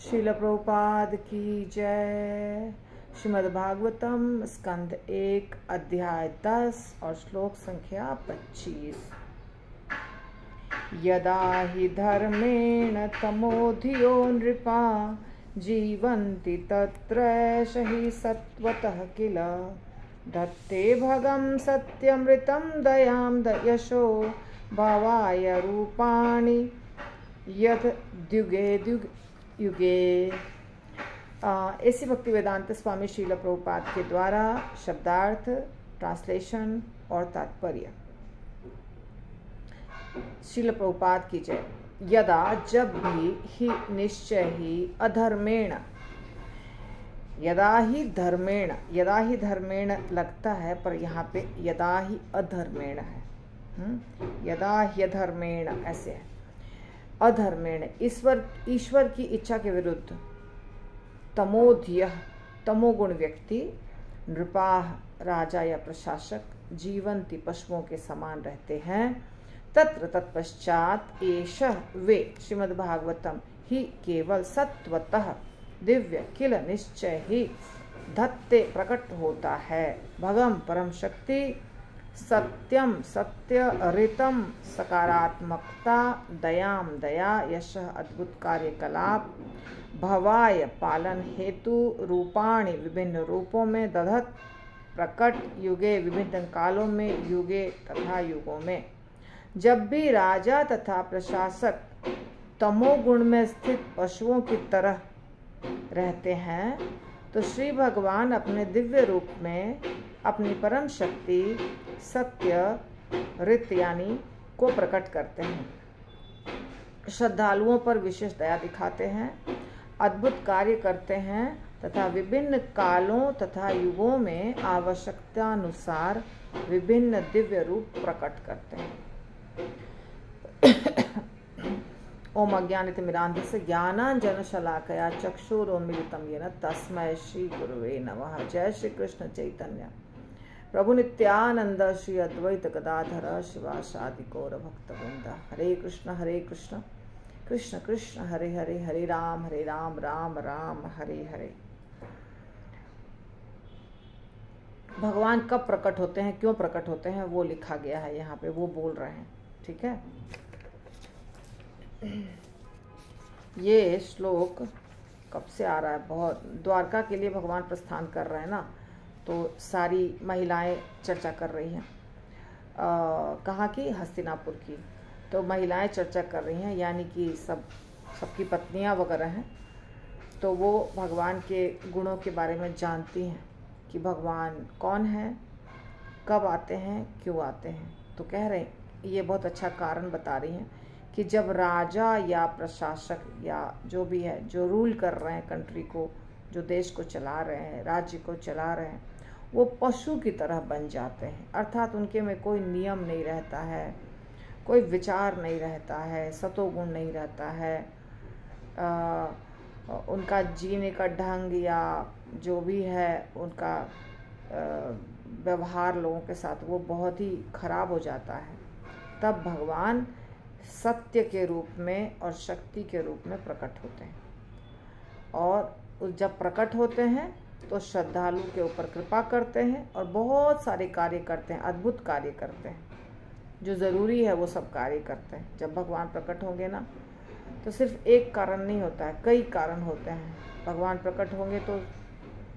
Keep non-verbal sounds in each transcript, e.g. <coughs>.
शिल प्रभुपाद की जय श्रीमद् भागवतम स्कंद एक अध्याय दस और श्लोक संख्या पच्चीस यदा हि धर्मेण तमोधियो नृपा जीवन्ति तत्रैष हि किल धत्ते भगं सत्यमृतं दयां यशो भवाय रूपाणि यथ द्युगे द्युग युगे। ऐसी भक्ति वेदांत स्वामी शील प्रभुपाद के द्वारा शब्दार्थ ट्रांसलेशन और तात्पर्य। शील प्रभुपाद की जय। यदा जब भी ही निश्चय ही अधर्मेण। यदा ही धर्मेण, यदा ही धर्मेण लगता है, पर यहाँ पे यदा ही अधर्मेण है। हम्म? यदा ही अधर्मेण, ऐसे है। अधर्मेण, ईश्वर ईश्वर की इच्छा के विरुद्ध। तमोध्य, तमोगुण व्यक्ति नृपाह राजा या प्रशासक, जीवंती पशुओं के समान रहते हैं। तत्र तत्पश्चात एष वे श्रीमद्भागवतम ही केवल सत्वतः दिव्य किल निश्चय ही धत्ते प्रकट होता है। भगम परम शक्ति सत्यम सत्य ऋतम सकारात्मकता दयाम दया, यश अद्भुत कार्यकलाप भवाय पालन हेतु रूपाणी विभिन्न रूपों में दधत, प्रकट युगे विभिन्न कालों में, युगे तथा युगों में। जब भी राजा तथा प्रशासक तमोगुण में स्थित पशुओं की तरह रहते हैं तो श्री भगवान अपने दिव्य रूप में अपनी परम शक्ति, सत्य, रित यानी को प्रकट करते हैं। श्रद्धालुओं पर विशेष दया दिखाते हैं, अद्भुत कार्य करते हैं तथा विभिन्न कालों तथा युगों में आवश्यकतानुसार विभिन्न दिव्य रूप प्रकट करते हैं। <coughs> ओम अज्ञानितिमिरान्धस्य ज्ञानाञ्जनशलाकया चक्षुरोन्मिलितं येन श्री श्रीगुरुवे नमः। जय श्री कृष्ण चैतन्य। प्रभु नित्यानंद श्री अद्वैत गदाधर शिवासादि गौर भक्त वृंद हरे कृष्ण हरे कृष्ण। कृष्ण कृष्ण, हरे हरे हरे राम हरे राम राम राम, हरे हरे। भगवान कब प्रकट होते हैं, क्यों प्रकट होते हैं, वो लिखा गया है यहाँ पे, वो बोल रहे हैं, ठीक है? ये श्लोक कब से आ रहा है? बहुत द्वारका के लिए भगवान प्रस्थान कर रहे हैं ना? तो सारी महिलाएँ चर्चा कर रही हैं। कहाँ की हस्तिनापुर की। तो महिलाएँ चर्चा कर रही हैं, यानी कि सब, सबकी पत्नियाँ वगैरह हैं। तो वो भगवान के गुणों के बारे में जानती हैं कि भगवान कौन है, कब आते हैं, क्यों आते हैं। तो कह रहे हैं, ये बहुत अच्छा कारण बता रही हैं कि जब राजा या प्रशासक या जो भी है, जो रूल कर रहे हैं कंट्री को, जो देश को चला रहे हैं, राज्य को चला रहे हैं वो पशु की तरह बन जाते हैं। अर्थात उनके में कोई नियम नहीं रहता है कोई विचार नहीं रहता है सतोगुण नहीं रहता है। आ, उनका जीने का ढंग या जो भी है उनका व्यवहार लोगों के साथ वो बहुत ही खराब हो जाता है। तब भगवान सत्य के रूप में और शक्ति के रूप में प्रकट होते हैं। और जब प्रकट होते हैं तो श्रद्धालु के ऊपर कृपा करते हैं और बहुत सारे कार्य करते हैं, अद्भुत कार्य करते हैं। जो ज़रूरी है वो सब कार्य करते हैं। जब भगवान प्रकट होंगे ना तो सिर्फ़ एक कारण नहीं होता है, कई कारण होते हैं। भगवान प्रकट होंगे तो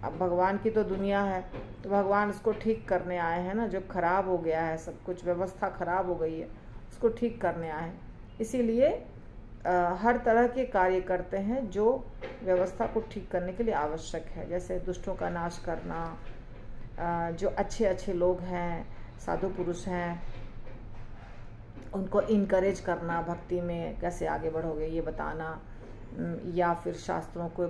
अब भगवान की तो दुनिया है तो भगवान उसको ठीक करने आए हैं ना। जो खराब हो गया है, सब कुछ, व्यवस्था खराब हो गई है, उसको ठीक करने आए हैं। इसीलिए हर तरह के कार्य करते हैं जो व्यवस्था को ठीक करने के लिए आवश्यक है। जैसे दुष्टों का नाश करना जो अच्छे अच्छे लोग हैं, साधु पुरुष हैं, उनको इनकरेज करना भक्ति में, कैसे आगे बढ़ोगे ये बताना या फिर शास्त्रों को,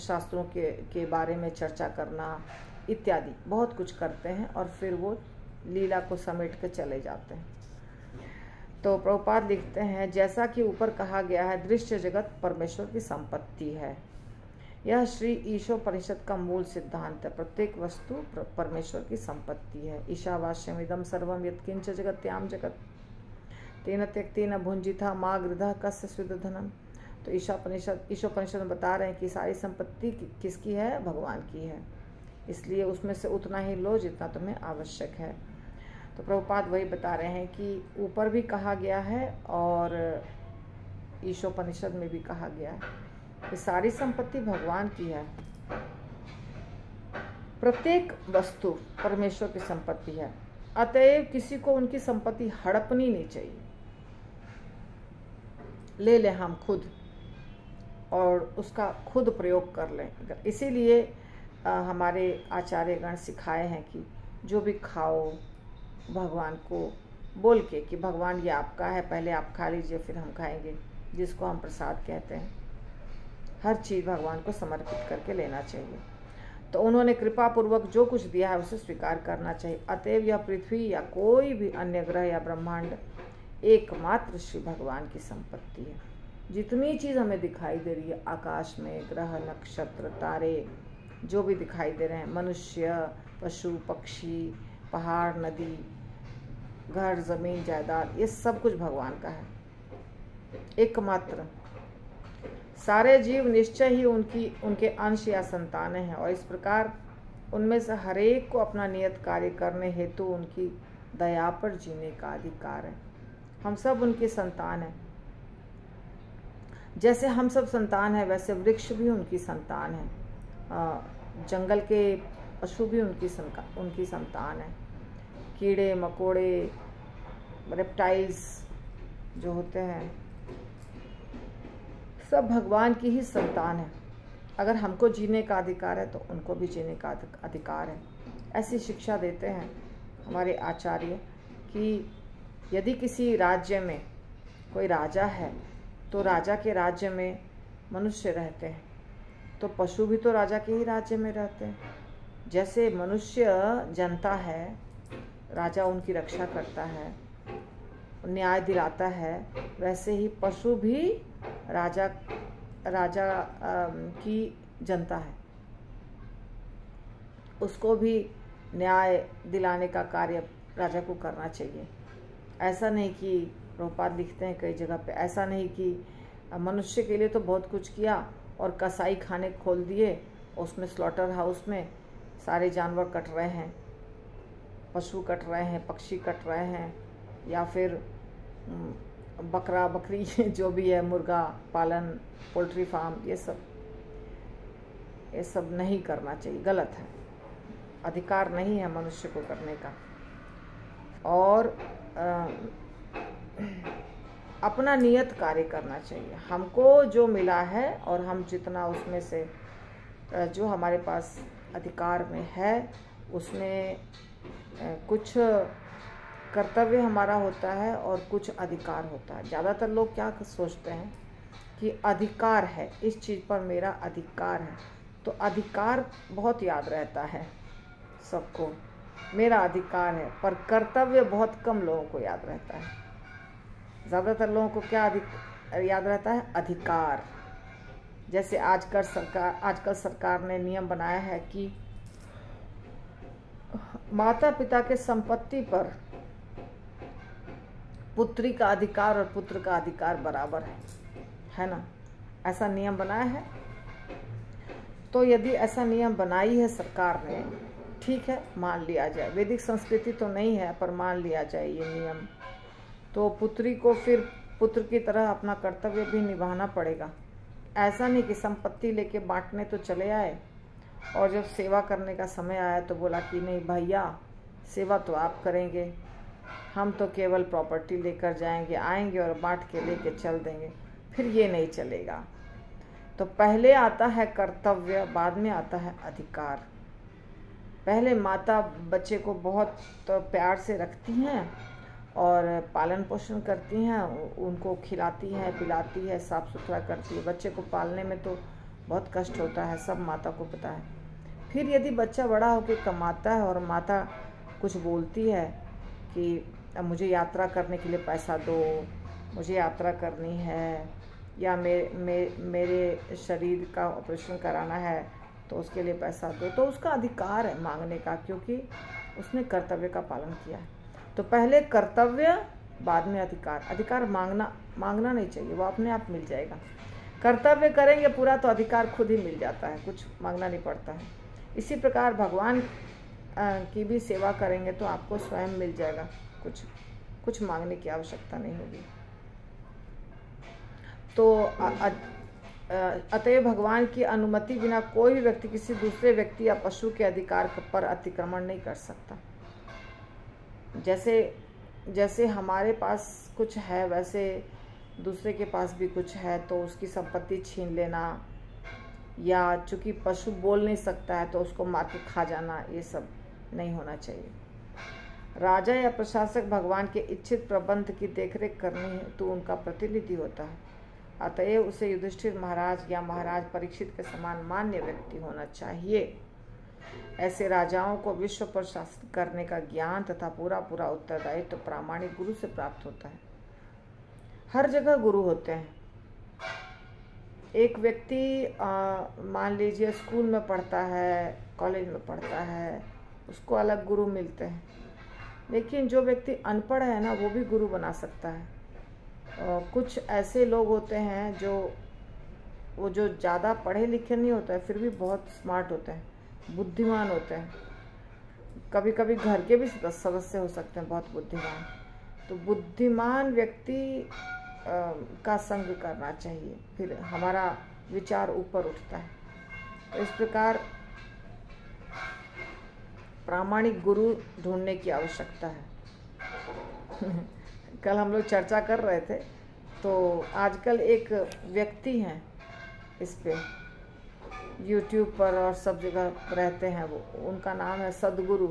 शास्त्रों के के बारे में चर्चा करना, इत्यादि। बहुत कुछ करते हैं और फिर वो लीला को समेट के चले जाते हैं। तो प्रभुपाद लिखते हैं, जैसा कि ऊपर कहा गया है, दृश्य जगत परमेश्वर की संपत्ति है। यह श्री ईशो परिषद का मूल सिद्धांत है। प्रत्येक वस्तु परमेश्वर की संपत्ति है। ईशावास्यम इदम सर्वम यत्किंच जगत त्याम जगत। तेन त्यक्ति न भुंजिथा माँ गृध कस्य धनम तो ईशापनिषद, ईशोपनिषद में बता रहे हैं कि सारी संपत्ति किसकी है? भगवान की है। इसलिए उसमें से उतना ही लो जितना तुम्हें आवश्यक है। तो प्रभुपाद वही बता रहे हैं कि ऊपर भी कहा गया है और ईशोपनिषद में भी कहा गया है कि सारी संपत्ति भगवान की है। प्रत्येक वस्तु परमेश्वर की संपत्ति है। अतएव किसी को उनकी संपत्ति हड़पनी नहीं चाहिए। ले लें हम खुद और उसका खुद प्रयोग कर लें। इसीलिए हमारे आचार्यगण सिखाए हैं कि जो भी खाओ भगवान को बोल के कि भगवान ये आपका है, पहले आप खा लीजिए, फिर हम खाएँगे, जिसको हम प्रसाद कहते हैं। हर चीज़ भगवान को समर्पित करके लेना चाहिए। तो उन्होंने कृपा पूर्वक जो कुछ दिया है, उसे स्वीकार करना चाहिए। अतएव या पृथ्वी या कोई भी अन्य ग्रह या ब्रह्मांड, एकमात्र श्री भगवान की संपत्ति है। जितनी चीज़ हमें दिखाई दे रही है, आकाश में, ग्रह, नक्षत्र, तारे, जो भी दिखाई दे रहे हैं, मनुष्य, पशु, पक्षी, पहाड़, नदी घर, ज़मीन, जायदाद, ये सब कुछ भगवान का है। एकमात्र। सारे जीव निश्चय ही उनकी, उनके अंश या संतान हैं और इस प्रकार उनमें से हरेक को अपना नियत कार्य करने हेतु उनकी दया पर जीने का अधिकार है। हम सब उनकी संतान हैं। जैसे हम सब संतान हैं, वैसे वृक्ष भी उनकी संतान है। जंगल के पशु भी उनकी उनकी संतान है। कीड़े, मकोड़े रेप्टाइल्स जो होते हैं, सब भगवान की ही संतान है। अगर हमको जीने का अधिकार है तो उनको भी जीने का अधिकार है। ऐसी शिक्षा देते हैं हमारे आचार्य कि यदि किसी राज्य में कोई राजा है तो राजा के राज्य में मनुष्य रहते हैं तो पशु भी तो राजा के ही राज्य में रहते हैं। जैसे मनुष्य जनता है राजा उनकी रक्षा करता है न्याय दिलाता है। वैसे ही पशु भी राजा राजा की जनता है। उसको भी न्याय दिलाने का कार्य राजा को करना चाहिए। ऐसा नहीं कि प्रोपाद लिखते हैं कई जगह पे। ऐसा नहीं कि मनुष्य के लिए तो बहुत कुछ किया और कसाई खाने खोल दिए, उसमें स्लॉटर हाउस में सारे जानवर कट रहे हैं। पशु कट रहे हैं पक्षी कट रहे हैं या फिर बकरा बकरी <laughs> जो भी है मुर्गा पालन पोल्ट्री फार्म ये सब ये सब नहीं करना चाहिए गलत है। अधिकार नहीं है मनुष्य को करने का। और आ, अपना नियत कार्य करना चाहिए। हमको जो मिला है और हम जितना उसमें से जो हमारे पास अधिकार में है उसमें कुछ कर्तव्य हमारा होता है और कुछ अधिकार होता है। ज़्यादातर लोग क्या सोचते हैं कि अधिकार है, इस चीज़ पर मेरा अधिकार है। तो अधिकार बहुत याद रहता है सबको। मेरा अधिकार है, पर कर्तव्य बहुत कम लोगों को याद रहता है। ज़्यादातर लोगों को क्या अधिक याद रहता है? अधिकार। जैसे आजकल सरकार आजकल सरकार ने नियम बनाया है कि माता पिता के संपत्ति पर पुत्री का अधिकार और पुत्र का अधिकार बराबर है। है ना? ऐसा नियम बनाया है? तो यदि ऐसा नियम बनाई है सरकार ने, ठीक है, मान लिया जाए। वैदिक संस्कृति तो नहीं है, पर मान लिया जाए ये नियम। तो पुत्री को फिर पुत्र की तरह अपना कर्तव्य भी निभाना पड़ेगा। ऐसा नहीं कि संपत्ति लेके बांटने तो चले आए और जब सेवा करने का समय आया तो बोला कि नहीं भैया, सेवा तो आप करेंगे। हम तो केवल प्रॉपर्टी लेकर जाएँगे, आएँगे और बांट के लेके चल देंगे, फिर ये नहीं चलेगा। तो पहले आता है कर्तव्य, बाद में आता है अधिकार। पहले माता बच्चे को बहुत तो प्यार से रखती हैं और पालन पोषण करती हैं, उनको खिलाती हैं, पिलाती है, साफ़ सुथरा करती है। बच्चे को पालने में तो बहुत कष्ट होता है, सब माता को पता है। फिर यदि बच्चा बड़ा होकर कमाता है और माता कुछ बोलती है कि अब मुझे यात्रा करने के लिए पैसा दो मुझे यात्रा करनी है या मे, मे, मेरे शरीर का ऑपरेशन कराना है तो उसके लिए पैसा दो। तो उसका अधिकार है मांगने का क्योंकि उसने कर्तव्य का पालन किया है। तो पहले कर्तव्य बाद में अधिकार। अधिकार मांगना मांगना नहीं चाहिए वो अपने आप मिल जाएगा। कर्तव्य करेंगे पूरा तो अधिकार खुद ही मिल जाता है कुछ मांगना नहीं पड़ता है। इसी प्रकार भगवान की भी सेवा करेंगे तो आपको स्वयं मिल जाएगा। कुछ कुछ मांगने की आवश्यकता नहीं होगी। तो अतएव भगवान की अनुमति बिना कोई भी व्यक्ति, किसी दूसरे व्यक्ति या पशु के अधिकार पर अतिक्रमण नहीं कर सकता। जैसे जैसे हमारे पास कुछ है, वैसे दूसरे के पास भी कुछ है तो उसकी संपत्ति छीन लेना या चूँकि पशु बोल नहीं सकता है तो उसको मार के खा जाना, ये सब नहीं होना चाहिए। राजा या प्रशासक भगवान के इच्छित प्रबंध की देखरेख करनी है तो उनका प्रतिनिधि होता है। अतएव उसे युधिष्ठिर महाराज या महाराज परीक्षित के समान मान्य व्यक्ति होना चाहिए। ऐसे राजाओं को विश्व पर शासन करने का ज्ञान तथा पूरा पूरा उत्तरदायित्व तो प्रामाणिक गुरु से प्राप्त होता है। हर जगह गुरु होते हैं। एक व्यक्ति मान लीजिए स्कूल में पढ़ता है, कॉलेज में पढ़ता है, उसको अलग गुरु मिलते हैं। लेकिन जो व्यक्ति अनपढ़ है ना, वो भी गुरु बना सकता है। और कुछ ऐसे लोग होते हैं जो, वो जो ज़्यादा पढ़े लिखे नहीं होते हैं फिर भी बहुत स्मार्ट होते हैं, बुद्धिमान होते हैं। कभी कभी घर के भी सदस्य हो सकते हैं, बहुत बुद्धिमान। तो बुद्धिमान व्यक्ति का संग करना चाहिए। फिर हमारा विचार ऊपर उठता है। तो इस प्रकार प्रामाणिक गुरु ढूँढने की आवश्यकता है। <laughs> कल हम लोग चर्चा कर रहे थे तो आजकल एक व्यक्ति हैं इस पे। यूट्यूब पर और सब जगह रहते हैं वो। उनका नाम है सदगुरु।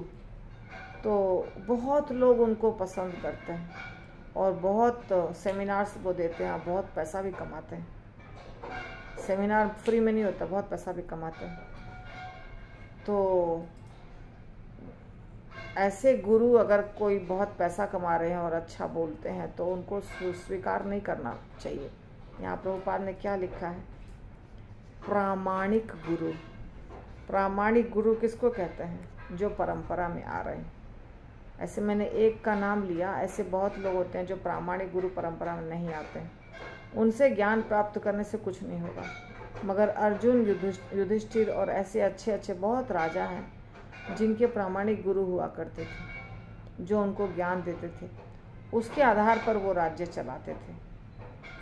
तो बहुत लोग उनको पसंद करते हैं। और बहुत सेमिनार्स वो देते हैं बहुत पैसा भी कमाते हैं। सेमिनार फ्री में नहीं होता, बहुत पैसा भी कमाते हैं। तो ऐसे गुरु अगर कोई बहुत पैसा कमा रहे हैं और अच्छा बोलते हैं तो उनको स्वीकार नहीं करना चाहिए। यहाँ प्रभुपाद ने क्या लिखा है? प्रामाणिक गुरु। प्रामाणिक गुरु किसको कहते हैं? जो परंपरा में आ रहे हैं। ऐसे मैंने एक का नाम लिया, ऐसे बहुत लोग होते हैं जो प्रामाणिक गुरु परंपरा में नहीं आते उनसे ज्ञान प्राप्त करने से कुछ नहीं होगा। मगर अर्जुन युधिष्ठिर और ऐसे अच्छे अच्छे बहुत राजा हैं, जिनके प्रामाणिक गुरु हुआ करते थे, जो उनको ज्ञान देते थे। उसके आधार पर वो राज्य चलाते थे।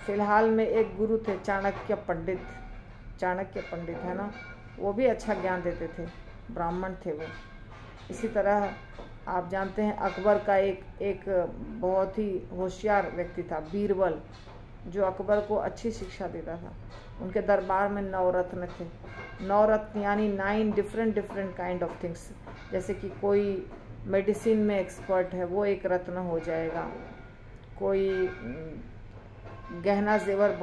फ़िलहाल में एक गुरु थे चाणक्य पंडित। चाणक्य पंडित, है ना? वो भी अच्छा ज्ञान देते थे। ब्राह्मण थे वो। इसी तरह आप जानते हैं, अकबर का एक एक बहुत ही होशियार व्यक्ति था, बीरबल, जो अकबर को अच्छी शिक्षा देता था। उनके दरबार में नवरत्न थे। नवरत्न यानी nine different different kind of things जैसे कि कोई मेडिसिन में एक्सपर्ट है, वो एक रत्न हो जाएगा। कोई गहना जेवर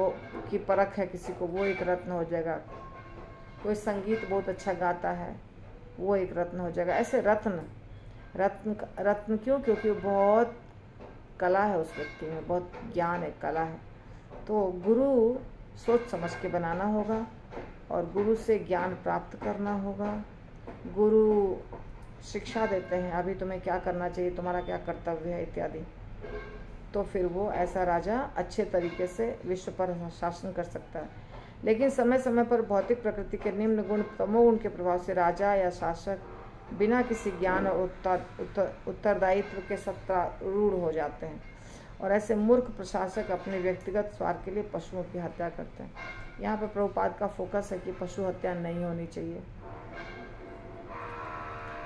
की परख है किसी को, वो एक रत्न हो जाएगा। कोई संगीत बहुत अच्छा गाता है, वो एक रत्न हो जाएगा। ऐसे रत्न रत्न रत्न क्यों? क्योंकि वो बहुत कला है उस व्यक्ति में, बहुत ज्ञान है, कला है। तो गुरु सोच समझ के बनाना होगा और गुरु से ज्ञान प्राप्त करना होगा। गुरु शिक्षा देते हैं, अभी तुम्हें क्या करना चाहिए, तुम्हारा क्या कर्तव्य है, इत्यादि। तो फिर वो ऐसा राजा अच्छे तरीके से विश्व पर शासन कर सकता है। लेकिन समय समय पर भौतिक प्रकृति के निम्न गुण तमोगुण के प्रभाव से राजा या शासक बिना किसी ज्ञान और उत्तर, उत्तर उत्तरदायित्व के सत्तारूढ़ हो जाते हैं और ऐसे मूर्ख प्रशासक अपने व्यक्तिगत स्वार्थ के लिए पशुओं की हत्या करते हैं। यहाँ पर प्रभुपाद का फोकस है कि पशु हत्या नहीं होनी चाहिए।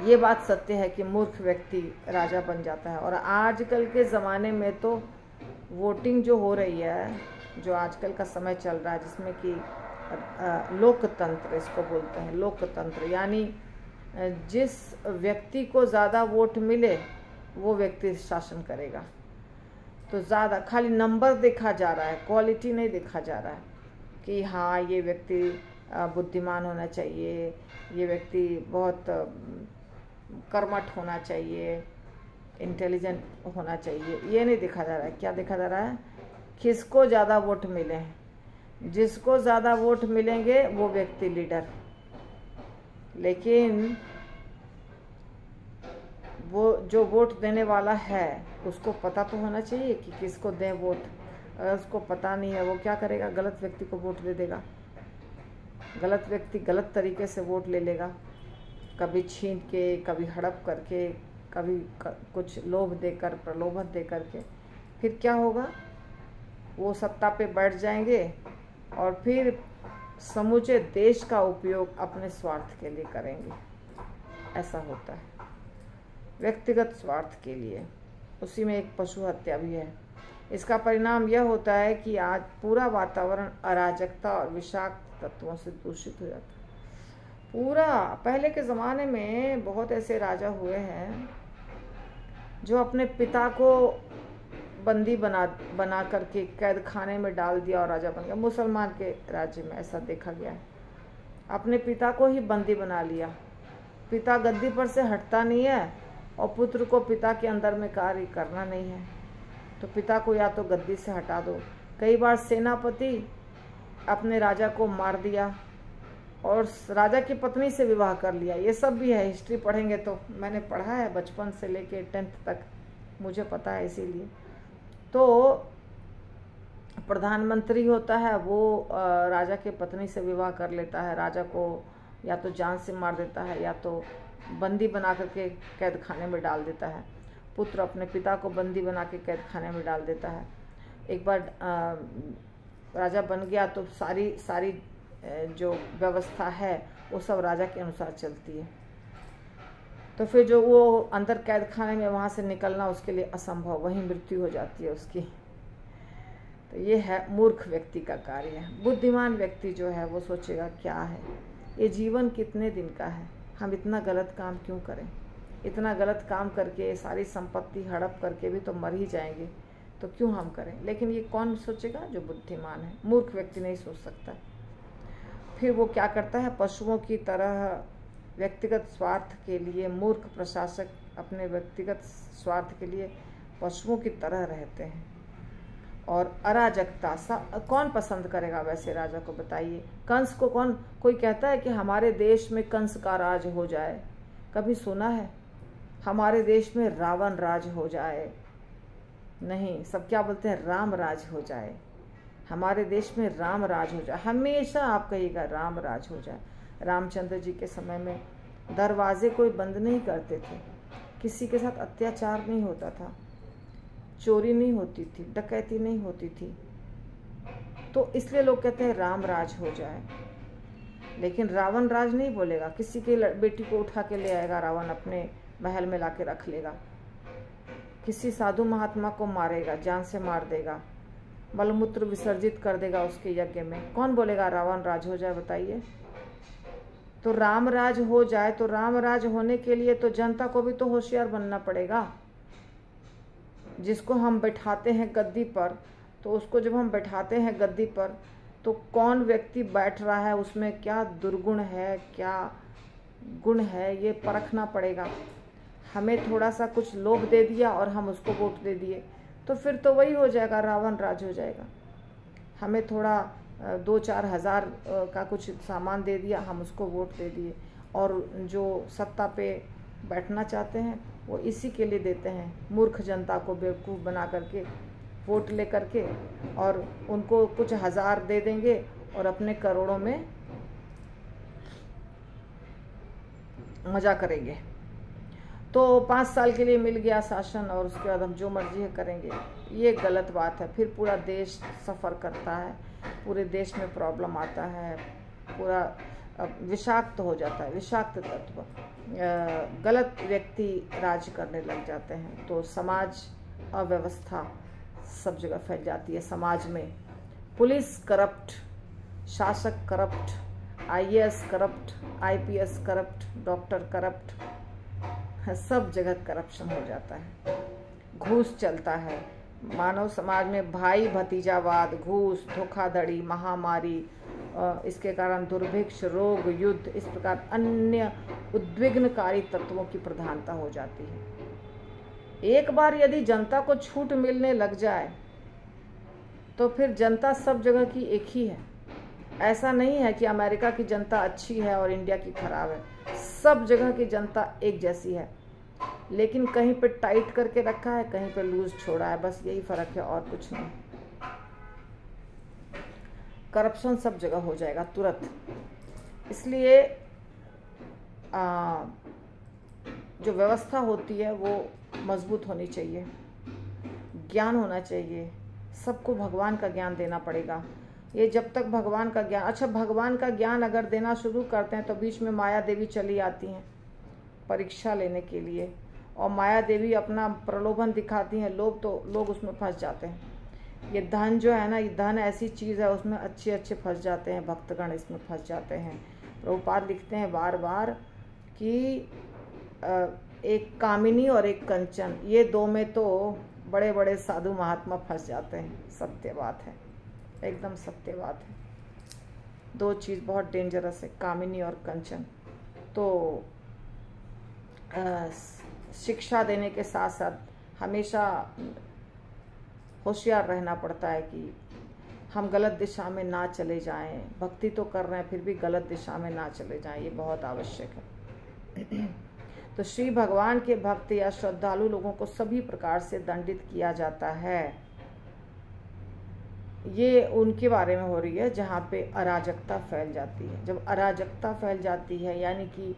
ये बात सत्य है कि मूर्ख व्यक्ति राजा बन जाता है। और आजकल के ज़माने में तो वोटिंग जो हो रही है जो आजकल का समय चल रहा है जिसमें कि लोकतंत्र इसको बोलते हैं लोकतंत्र। यानी जिस व्यक्ति को ज़्यादा वोट मिले, वो व्यक्ति शासन करेगा। तो ज़्यादा, खाली नंबर देखा जा रहा है, क्वालिटी नहीं देखा जा रहा है कि हाँ ये व्यक्ति बुद्धिमान होना चाहिए, ये व्यक्ति बहुत कर्मठ होना चाहिए, इंटेलिजेंट होना चाहिए। ये नहीं देखा जा रहा है। क्या देखा जा रहा है? किसको ज़्यादा वोट मिले जिसको ज़्यादा वोट मिलेंगे, वो व्यक्ति लीडर। लेकिन वो जो वोट देने वाला है, उसको पता तो होना चाहिए कि किसको दें वोट। अगर उसको पता नहीं है, वो क्या करेगा? गलत व्यक्ति को वोट दे देगा। गलत व्यक्ति गलत तरीके से वोट ले लेगा। कभी छीन के, कभी हड़प करके, कभी कुछ लोभ देकर, प्रलोभन दे करके फिर क्या होगा? वो सत्ता पे बैठ जाएँगे और फिर समूचे देश का उपयोग अपने स्वार्थ के लिए करेंगे। ऐसा होता है। व्यक्तिगत स्वार्थ के लिए। उसी में एक पशु हत्या भी है। इसका परिणाम यह होता है कि आज पूरा वातावरण अराजकता और विषाक्त तत्वों से दूषित हो जाता है। पूरा, पहले के ज़माने में बहुत ऐसे राजा हुए हैं जो अपने पिता को बंदी बना बना करके कैद खाने में डाल दिया और राजा बन गया। मुसलमान के राज्य में ऐसा देखा गया है। अपने पिता को ही बंदी बना लिया। पिता गद्दी पर से हटता नहीं है और पुत्र को पिता के अंदर में कार्य करना नहीं है। तो पिता को या तो गद्दी से हटा दो। कई बार सेनापति अपने राजा को मार दिया और राजा की पत्नी से विवाह कर लिया। ये सब भी है, हिस्ट्री पढ़ेंगे तो। मैंने पढ़ा है बचपन से लेके टेंथ तक। मुझे पता है इसीलिए। तो प्रधानमंत्री होता है, वो राजा के पत्नी से विवाह कर लेता है। राजा को या तो जान से मार देता है या तो बंदी बना करके कैद खाने में डाल देता है। पुत्र अपने पिता को बंदी बना के कैद खाने में डाल देता है। एक बार राजा बन गया तो सारी सारी जो व्यवस्था है, वो सब राजा के अनुसार चलती है। तो फिर जो वो अंदर कैद खाने में वहाँ से निकलना उसके लिए असंभव, वहीं मृत्यु हो जाती है उसकी। तो ये है मूर्ख व्यक्ति का कार्य। बुद्धिमान व्यक्ति जो है, वो सोचेगा, क्या है? ये जीवन कितने दिन का है? हम इतना गलत काम क्यों करें? इतना गलत काम करके सारी संपत्ति हड़प करके भी तो मर ही जाएँगे तो क्यों हम करें? लेकिन ये कौन सोचेगा? जो बुद्धिमान है। मूर्ख व्यक्ति नहीं सोच सकता। फिर वो क्या करता है? पशुओं की तरह व्यक्तिगत स्वार्थ के लिए मूर्ख प्रशासक अपने व्यक्तिगत स्वार्थ के लिए पशुओं की तरह रहते हैं। और अराजकता सा, कौन पसंद करेगा? वैसे राजा को बताइए। कंस को कौन, कोई कहता है कि हमारे देश में कंस का राज हो जाए? कभी सुना है? हमारे देश में रावण राज हो जाए। नहीं, सब क्या बोलते हैं? राम राज हो जाए। हमारे देश में राम राज हो जाए। हमेशा आप कहिएगा राम राज हो जाए। रामचंद्र जी के समय में दरवाजे कोई बंद नहीं करते थे। किसी के साथ अत्याचार नहीं होता था। चोरी नहीं होती थी, डकैती नहीं होती थी। तो इसलिए लोग कहते हैं राम राज हो जाए। लेकिन रावण राज नहीं बोलेगा। किसी के बेटी को उठा के ले आएगा, रावण अपने महल में ला के रख लेगा। किसी साधु महात्मा को मारेगा, जान से मार देगा। मलमूत्र विसर्जित कर देगा उसके यज्ञ में। कौन बोलेगा रावण राज हो जाए, बताइए। तो राम राज हो जाए तो राम राज होने के लिए तो जनता को भी तो होशियार बनना पड़ेगा। जिसको हम बैठाते हैं गद्दी पर तो उसको जब हम बैठाते हैं गद्दी पर तो कौन व्यक्ति बैठ रहा है, उसमें क्या दुर्गुण है, क्या गुण है, ये परखना पड़ेगा। हमें थोड़ा सा कुछ लोभ दे दिया और हम उसको वोट दे दिए तो फिर तो वही हो जाएगा, रावण राज हो जाएगा। हमें थोड़ा दो चार हज़ार का कुछ सामान दे दिया, हम उसको वोट दे दिए। और जो सत्ता पे बैठना चाहते हैं, वो इसी के लिए देते हैं। मूर्ख जनता को बेवकूफ़ बना करके, वोट ले करके और उनको कुछ हज़ार दे देंगे और अपने करोड़ों में मज़ा करेंगे। तो पाँच साल के लिए मिल गया शासन और उसके बाद हम जो मर्ज़ी है करेंगे, ये गलत बात है। फिर पूरा देश सफ़र करता है। पूरे देश में प्रॉब्लम आता है, पूरा विषाक्त हो जाता है, विषाक्त तत्व। गलत व्यक्ति राज करने लग जाते हैं तो समाज अव्यवस्था सब जगह फैल जाती है समाज में। पुलिस करप्ट शासक corrupt IAS corrupt IPS corrupt doctor corrupt सब जगह करप्शन हो जाता है। घूस चलता है मानव समाज में भाई भतीजावाद, घूस, धोखाधड़ी, महामारी इसके कारण दुर्भिक्ष, रोग, युद्ध, इस प्रकार अन्य उद्विग्नकारी तत्वों की प्रधानता हो जाती है। एक बार यदि जनता को छूट मिलने लग जाए तो फिर जनता सब जगह की एक ही है। ऐसा नहीं है कि अमेरिका की जनता अच्छी है और इंडिया की खराब है। सब जगह की जनता एक जैसी है। लेकिन कहीं पे टाइट करके रखा है कहीं पे लूज छोड़ा है बस यही फ़र्क है और कुछ नहीं। करप्शन सब जगह हो जाएगा तुरंत। इसलिए आ, जो व्यवस्था होती है वो मज़बूत होनी चाहिए। ज्ञान होना चाहिए। सबको भगवान का ज्ञान देना पड़ेगा। ये जब तक भगवान का ज्ञान अच्छा भगवान का ज्ञान अगर देना शुरू करते हैं तो बीच में माया देवी चली आती हैं परीक्षा लेने के लिए। और माया देवी अपना प्रलोभन दिखाती हैं लोग तो लोग उसमें फंस जाते हैं। ये धन जो है ना, ये धन ऐसी चीज़ है, उसमें अच्छे अच्छे फंस जाते हैं, भक्तगण इसमें फंस जाते हैं। प्रभुपाद लिखते हैं बार बार कि एक कामिनी और एक कंचन, ये दो में तो बड़े बड़े साधु महात्मा फंस जाते हैं। सत्य बात है। एकदम सत्य बात है। दो चीज़ बहुत डेंजरस है, कामिनी और कंचन। तो शिक्षा देने के साथ साथ हमेशा होशियार रहना पड़ता है कि हम गलत दिशा में ना चले जाएँ। भक्ति तो कर रहे हैं, फिर भी गलत दिशा में ना चले जाएँ, ये बहुत आवश्यक है। तो श्री भगवान के भक्त या श्रद्धालु लोगों को सभी प्रकार से दंडित किया जाता है। ये उनके बारे में हो रही है, जहाँ पे अराजकता फैल जाती है। जब अराजकता फैल जाती है, यानी कि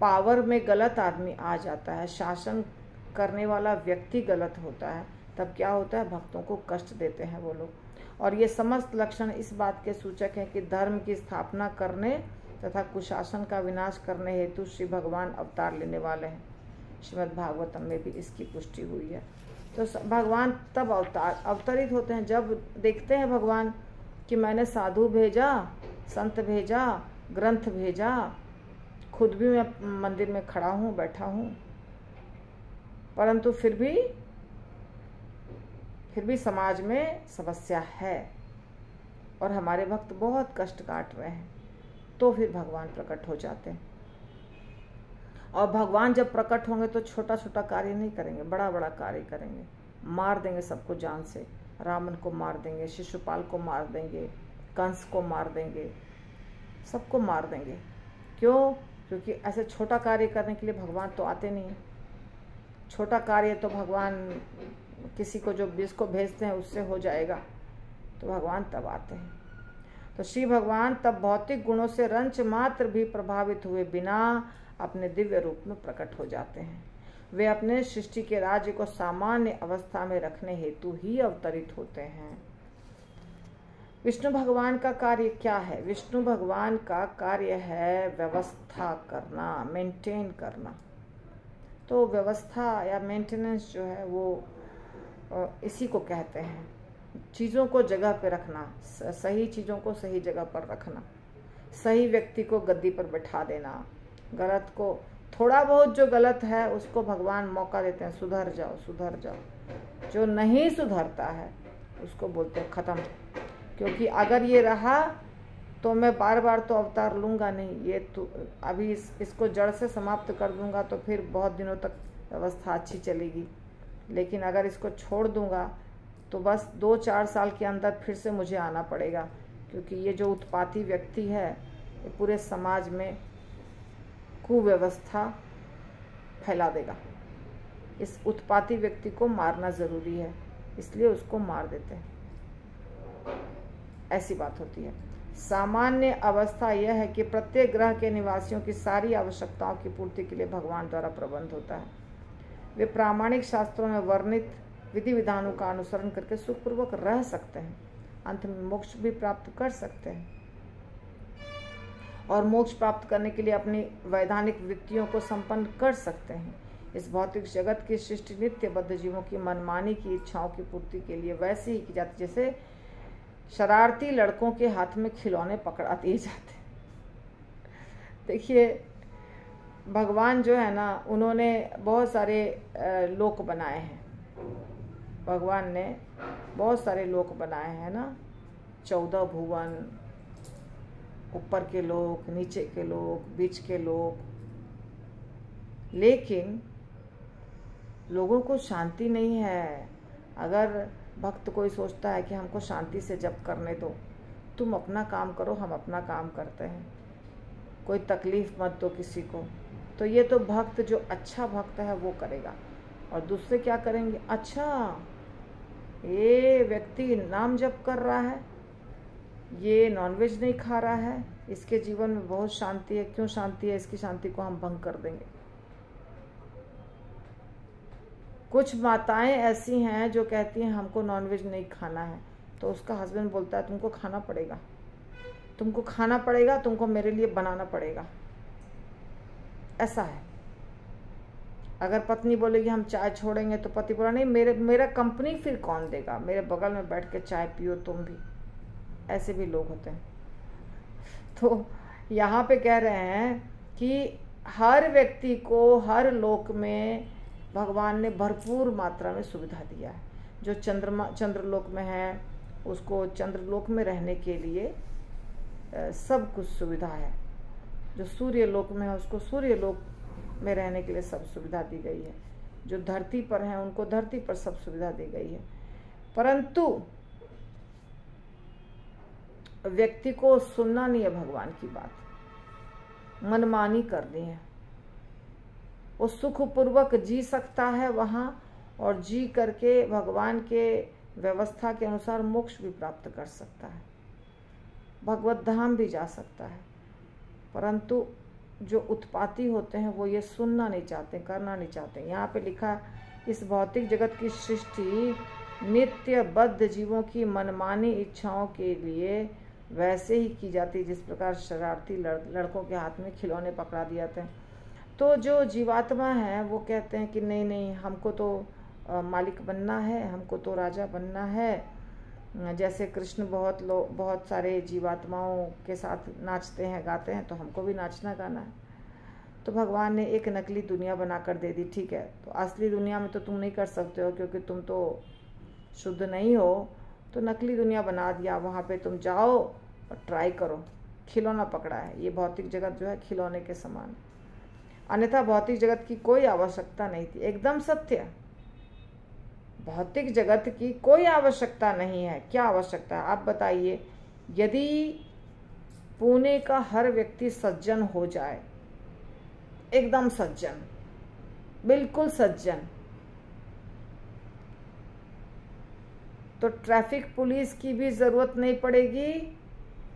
पावर में गलत आदमी आ जाता है, शासन करने वाला व्यक्ति गलत होता है, तब क्या होता है? भक्तों को कष्ट देते हैं वो लोग। और ये समस्त लक्षण इस बात के सूचक हैं कि धर्म की स्थापना करने तथा कुशासन का विनाश करने हेतु श्री भगवान अवतार लेने वाले हैं। श्रीमद् भागवतम में भी इसकी पुष्टि हुई है। तो भगवान तब अवतार, अवतरित होते हैं। जब देखते हैं भगवान कि मैंने साधु भेजा, संत भेजा, ग्रंथ भेजा खुद भी मैं मंदिर में खड़ा हूँ, बैठा हूँ। परंतु फिर भी फिर भी समाज में समस्या है और हमारे भक्त बहुत कष्ट काट रहे हैं तो फिर भगवान प्रकट हो जाते हैं। और भगवान जब प्रकट होंगे तो छोटा छोटा कार्य नहीं करेंगे बड़ा बड़ा कार्य करेंगे। मार देंगे सबको जान से। रावण को मार देंगे, शिशुपाल को मार देंगे, कंस को मार देंगे, सबको मार देंगे। क्यों? क्योंकि ऐसे छोटा कार्य करने के लिए भगवान तो आते नहीं। छोटा कार्य तो भगवान किसी को जो जिसको भेजते हैं, उससे हो जाएगा। तो भगवान तब आते हैं। तो श्री भगवान तब भौतिक गुणों से रंच मात्र भी प्रभावित हुए बिना अपने दिव्य रूप में प्रकट हो जाते हैं। वे अपने सृष्टि के राज्य को सामान्य अवस्था में रखने हेतु ही अवतरित होते हैं। विष्णु भगवान का कार्य क्या है? विष्णु भगवान का कार्य है व्यवस्था करना मेंटेन करना। तो व्यवस्था या मेंटेनेंस जो है वो इसी को कहते हैं। चीज़ों को जगह पे रखना सही चीज़ों को सही जगह पर रखना। सही व्यक्ति को गद्दी पर बैठा देना। गलत को, थोड़ा बहुत जो गलत है उसको भगवान मौका देते हैं, सुधर जाओ सुधर जाओ। जो नहीं सुधरता है, उसको बोलते हैं ख़त्म। क्योंकि अगर ये रहा तो मैं बार बार तो अवतार लूँगा नहीं। ये तो अभी इस, इसको जड़ से समाप्त कर दूँगा तो फिर बहुत दिनों तक व्यवस्था अच्छी चलेगी। लेकिन अगर इसको छोड़ दूँगा तो बस दो चार साल के अंदर फिर से मुझे आना पड़ेगा क्योंकि ये जो उत्पाती व्यक्ति है ये पूरे समाज में कुव्यवस्था फैला देगा। इस उत्पाती व्यक्ति को मारना ज़रूरी है इसलिए उसको मार देते हैं। ऐसी बात होती है। सामान्य अवस्था यह है कि प्रत्येक ग्रह के निवासियों की सारी आवश्यकताओं की पूर्ति के लिए भगवान द्वारा प्रबंध होता है। वे प्रामाणिक शास्त्रों में वर्णित विधि विधानों का अनुसरण करके सुखपूर्वक रह सकते हैं। अंत में मोक्ष भी प्राप्त कर सकते हैं। और मोक्ष प्राप्त करने के लिए अपनी वैधानिक वृत्तियों को संपन्न कर सकते हैं। इस भौतिक जगत की सृष्टि नित्य बद्ध जीवों की मनमानी की इच्छाओं की पूर्ति के लिए वैसे ही की जाती जैसे शरारती लड़कों के हाथ में खिलौने पकड़ा दिए जाते देखिए, भगवान जो है ना, उन्होंने बहुत सारे लोक बनाए हैं। भगवान ने बहुत सारे लोक बनाए हैं ना। चौदह भुवन, ऊपर के लोग नीचे के लोग बीच के लोग लेकिन लोगों को शांति नहीं है। अगर भक्त कोई सोचता है कि हमको शांति से जप करने दो। तुम अपना काम करो, हम अपना काम करते हैं। कोई तकलीफ़ मत दो किसी को। तो ये तो भक्त, जो अच्छा भक्त है, वो करेगा। और दूसरे क्या करेंगे? अच्छा ये व्यक्ति नाम जप कर रहा है। ये नॉनवेज नहीं खा रहा है। इसके जीवन में बहुत शांति है। क्यों शांति है? इसकी शांति को हम भंग कर देंगे। कुछ माताएँ ऐसी हैं जो कहती हैं, हमको नॉनवेज नहीं खाना है। तो उसका हस्बैंड बोलता है, तुमको खाना पड़ेगा। तुमको खाना पड़ेगा, तुमको मेरे लिए बनाना पड़ेगा। ऐसा है। अगर पत्नी बोलेगी, हम चाय छोड़ेंगे तो पति बोला, नहीं, मेरे, मेरा कंपनी फिर कौन देगा? मेरे बगल में बैठ के चाय पियो तुम भी। ऐसे भी लोग होते हैं। तो यहाँ पे कह रहे हैं कि हर व्यक्ति को हर लोक में भगवान ने भरपूर मात्रा में सुविधा दिया है। जो चंद्रमा, चंद्रलोक में है, उसको चंद्रलोक में रहने के लिए सब कुछ सुविधा है। जो सूर्य लोक में है, उसको सूर्य लोक में रहने के लिए सब सुविधा दी गई है। जो धरती पर हैं, उनको धरती पर सब सुविधा दी गई है। परंतु, व्यक्ति को सुनना नहीं है भगवान की बात। मनमानी करनी है। वो सुखपूर्वक जी सकता है वहाँ और जी करके भगवान के व्यवस्था के अनुसार मोक्ष भी प्राप्त कर सकता है। भगवत धाम भी जा सकता है। परंतु जो उत्पाती होते हैं वो ये सुनना नहीं चाहते करना नहीं चाहते। यहाँ पे लिखा इस भौतिक जगत की सृष्टि नित्य बद्ध जीवों की मनमानी इच्छाओं के लिए वैसे ही की जाती जिस प्रकार शरारती लड़, लड़कों के हाथ में खिलौने पकड़ा दिए जाते हैं। तो जो जीवात्मा है, वो कहते हैं कि नहीं नहीं, हमको तो मालिक बनना है, हमको तो राजा बनना है। जैसे कृष्ण बहुत लोग बहुत सारे जीवात्माओं के साथ नाचते हैं, गाते हैं तो हमको भी नाचना गाना है। तो भगवान ने एक नकली दुनिया बनाकर दे दी, ठीक है। तो असली दुनिया में तो तुम नहीं कर सकते हो, क्योंकि तुम तो शुद्ध नहीं हो। तो नकली दुनिया बना दिया, वहाँ पे तुम जाओ और ट्राई करो। खिलौना पकड़ा है, ये भौतिक जगत जो है खिलौने के समान। अन्यथा भौतिक जगत की कोई आवश्यकता नहीं थी। एकदम सत्य। भौतिक जगत की कोई आवश्यकता नहीं है। क्या आवश्यकता है? आप बताइए। यदि पुणे का हर व्यक्ति सज्जन हो जाए, एकदम सज्जन, बिल्कुल सज्जन तो ट्रैफ़िक पुलिस की भी ज़रूरत नहीं पड़ेगी।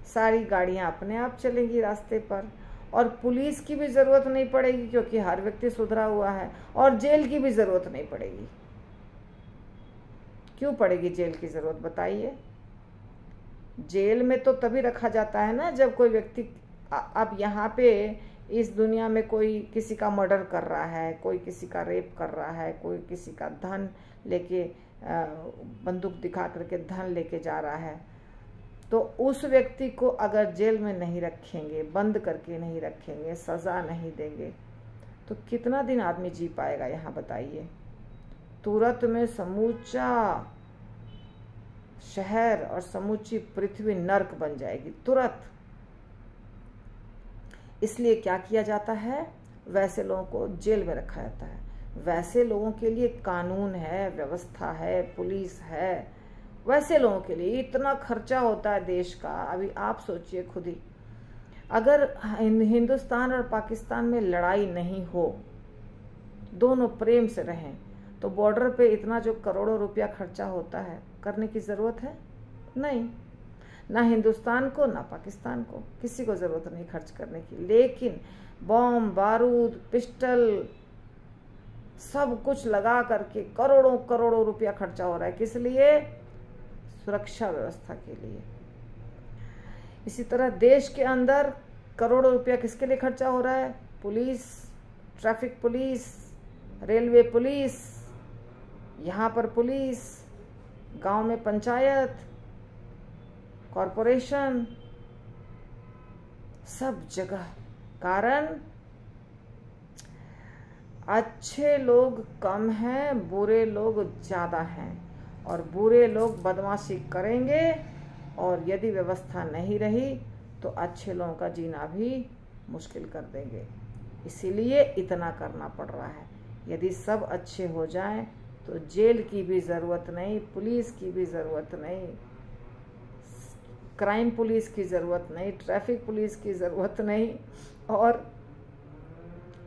सारी गाड़ियाँ अपने आप चलेंगी रास्ते पर। और पुलिस की भी ज़रूरत नहीं पड़ेगी क्योंकि हर व्यक्ति सुधरा हुआ है और जेल की भी ज़रूरत नहीं पड़ेगी। क्यों पड़ेगी जेल की ज़रूरत, बताइए? जेल में तो तभी रखा जाता है ना जब कोई व्यक्ति अब यहाँ पे इस दुनिया में कोई किसी का मर्डर कर रहा है, कोई किसी का रेप कर रहा है, कोई किसी का धन लेके बंदूक दिखा करके धन लेके जा रहा है तो उस व्यक्ति को अगर जेल में नहीं रखेंगे, बंद करके नहीं रखेंगे, सज़ा नहीं देंगे तो कितना दिन आदमी जी पाएगा? यहाँ बताइए। तुरंत में समूचा शहर और समूची पृथ्वी नर्क बन जाएगी, तुरंत। इसलिए क्या किया जाता है? वैसे लोगों को जेल में रखा जाता है। वैसे लोगों के लिए कानून है, व्यवस्था है, पुलिस है वैसे लोगों के लिए इतना खर्चा होता है देश का, अभी आप सोचिए खुद ही। अगर हिंदुस्तान और पाकिस्तान में लड़ाई नहीं हो, दोनों प्रेम से रहें तो बॉर्डर पे इतना जो करोड़ों रुपया खर्चा होता है, करने की ज़रूरत है? नहीं। ना हिंदुस्तान को, ना पाकिस्तान को, किसी को ज़रूरत नहीं खर्च करने की। लेकिन बॉम्ब बारूद, पिस्टल, सब कुछ लगा करके करोड़ों करोड़ों रुपया खर्चा हो रहा है। किस लिए? सुरक्षा व्यवस्था के लिए। इसी तरह देश के अंदर करोड़ों रुपया किसके लिए खर्चा हो रहा है? Police, traffic police, railway police, यहाँ पर पुलिस, गाँव में पंचायत, कॉरपोरेशन, सब जगह। कारण? अच्छे लोग कम हैं, बुरे लोग ज़्यादा हैं। और बुरे लोग बदमाशी करेंगे और यदि व्यवस्था नहीं रही तो अच्छे लोगों का जीना भी मुश्किल कर देंगे। इसीलिए इतना करना पड़ रहा है। यदि सब अच्छे हो जाएँ तो जेल की भी ज़रूरत नहीं, पुलिस की भी ज़रूरत नहीं, क्राइम पुलिस की ज़रूरत नहीं, ट्रैफ़िक पुलिस की ज़रूरत नहीं, और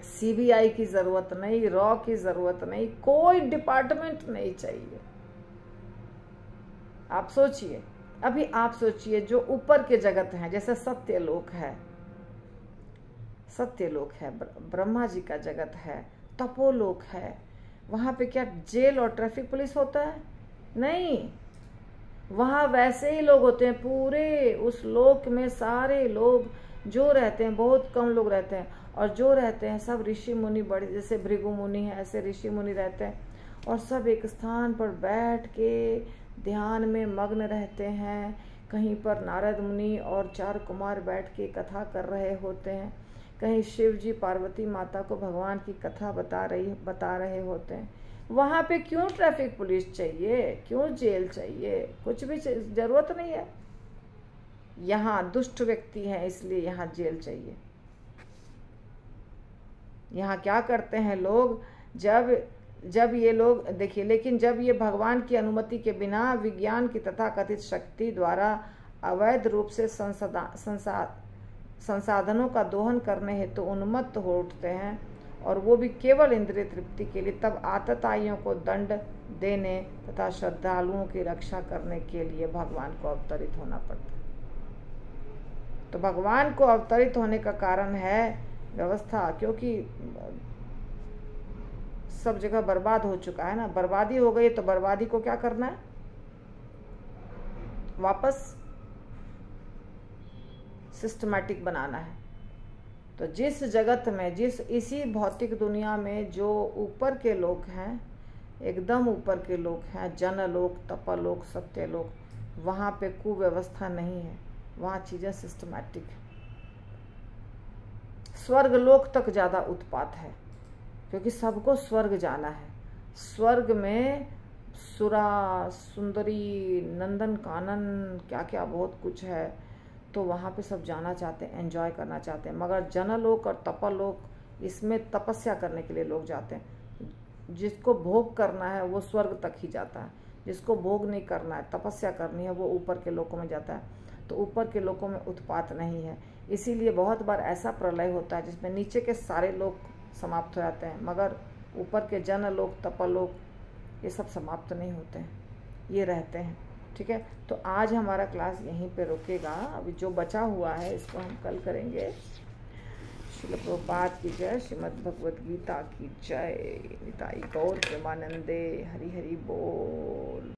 सीबीआई की ज़रूरत नहीं, रॉ की ज़रूरत नहीं, कोई डिपार्टमेंट नहीं चाहिए। आप सोचिए, अभी आप सोचिए जो ऊपर के जगत हैं, जैसे सत्य लोक है, सत्य लोक है ब्रह्मा जी का जगत है तपोलोक है, वहाँ पे क्या जेल और ट्रैफ़िक पुलिस होता है? नहीं। वहाँ वैसे ही लोग होते हैं, पूरे उस लोक में सारे लोग जो रहते हैं, बहुत कम लोग रहते हैं, और जो रहते हैं सब ऋषि मुनि बड़े, जैसे भृगु मुनि है, ऐसे ऋषि मुनि रहते हैं, और सब एक स्थान पर बैठ के ध्यान में मग्न रहते हैं। कहीं पर नारद मुनि और चार कुमार बैठ के कथा कर रहे होते हैं। कहीं शिव जी पार्वती माता को भगवान की कथा बता रही, बता रहे होते हैं। वहाँ पे क्यों ट्रैफ़िक पुलिस चाहिए? क्यों जेल चाहिए? कुछ भी ज़रूरत नहीं है। यहाँ दुष्ट व्यक्ति हैं, इसलिए यहाँ जेल चाहिए। यहाँ क्या करते हैं लोग? जब जब ये लोग, देखिए, लेकिन जब ये भगवान की अनुमति के बिना विज्ञान की तथा कथित शक्ति द्वारा अवैध रूप से संसा, संसाधनों का दोहन करने हेतु तो उन्मत्त हो उठते हैं और वो भी केवल इंद्रिय तृप्ति के लिए, तब आतताइयों को दंड देने तथा श्रद्धालुओं की रक्षा करने के लिए भगवान को अवतरित होना पड़ता है। तो भगवान को अवतरित होने का कारण है व्यवस्था, क्योंकि सब जगह बर्बाद हो चुका है ना? बर्बादी हो गई तो बर्बादी को क्या करना है? वापस सिस्टमैटिक बनाना है। तो जिस जगत में, जिस इसी भौतिक दुनिया में जो ऊपर के लोग हैं, एकदम ऊपर के लोग हैं, जनलोक, तपलोक, सत्यलोक, वहाँ पे कुव्यवस्था नहीं है। वहाँ चीज़ें सिस्टमैटिक स्वर्ग लोक तक ज़्यादा उत्पात है। क्योंकि सबको स्वर्ग जाना है। स्वर्ग में सुरा, सुंदरी, नंदन, कानन क्या क्या बहुत कुछ है तो वहाँ पे सब जाना चाहते हैं एंजॉय करना चाहते हैं। मगर जनलोक और तपलोक इसमें तपस्या करने के लिए लोग जाते हैं। जिसको भोग करना है, वो स्वर्ग तक ही जाता है। जिसको भोग नहीं करना है, तपस्या करनी है, वो ऊपर के लोकों में जाता है। तो ऊपर के लोकों में उत्पात नहीं है। इसीलिए बहुत बार ऐसा प्रलय होता है, जिसमें नीचे के सारे लोग समाप्त हो जाते हैं। मगर ऊपर के जन लोग तपलोक, ये सब समाप्त नहीं होते हैं। ये रहते हैं, ठीक है? तो आज हमारा क्लास यहीं पे रुकेगा। अभी जो बचा हुआ है, इसको हम कल करेंगे। शिल की जय, श्रीमद भगवद गीता की जय। निताई गौर, प्रेमानंदे हरि हरि बोल।